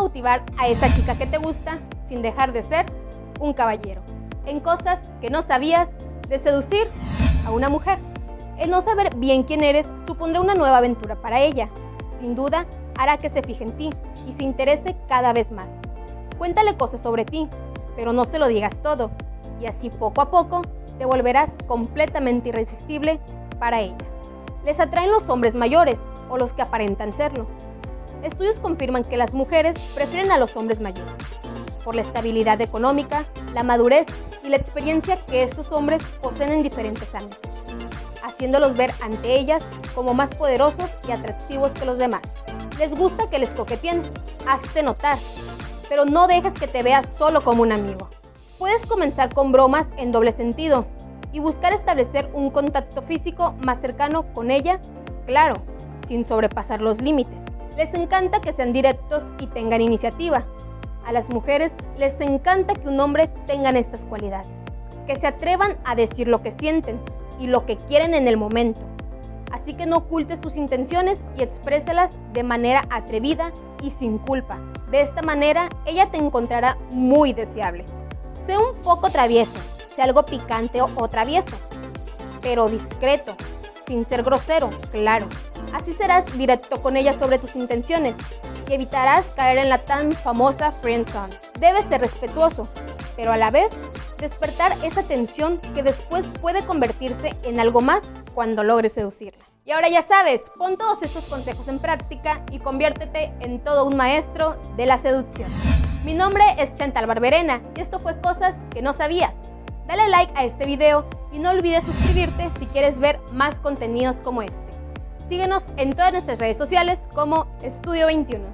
motivar a esa chica que te gusta sin dejar de ser un caballero. En cosas que no sabías de seducir a una mujer. El no saber bien quién eres supondrá una nueva aventura para ella. Sin duda, hará que se fije en ti y se interese cada vez más. Cuéntale cosas sobre ti, pero no se lo digas todo, y así poco a poco te volverás completamente irresistible para ella. Les atraen los hombres mayores o los que aparentan serlo. Estudios confirman que las mujeres prefieren a los hombres mayores por la estabilidad económica, la madurez y la experiencia que estos hombres poseen en diferentes ámbitos, haciéndolos ver ante ellas como más poderosos y atractivos que los demás. Les gusta que les coqueteen, hazte notar, pero no dejes que te veas solo como un amigo. Puedes comenzar con bromas en doble sentido y buscar establecer un contacto físico más cercano con ella, claro, sin sobrepasar los límites. Les encanta que sean directos y tengan iniciativa. A las mujeres les encanta que un hombre tenga estas cualidades, que se atrevan a decir lo que sienten y lo que quieren en el momento. Así que no ocultes tus intenciones y exprésalas de manera atrevida y sin culpa. De esta manera, ella te encontrará muy deseable. Sé un poco travieso, sé algo picante o, o travieso, pero discreto, sin ser grosero, claro. Así serás directo con ella sobre tus intenciones y evitarás caer en la tan famosa friendzone. Debes ser respetuoso, pero a la vez despertar esa tensión que después puede convertirse en algo más cuando logres seducirla. Y ahora ya sabes, pon todos estos consejos en práctica y conviértete en todo un maestro de la seducción. Mi nombre es Chantal Barberena y esto fue Cosas que no sabías. Dale like a este video y no olvides suscribirte si quieres ver más contenidos como este. Síguenos en todas nuestras redes sociales como Estudio 21.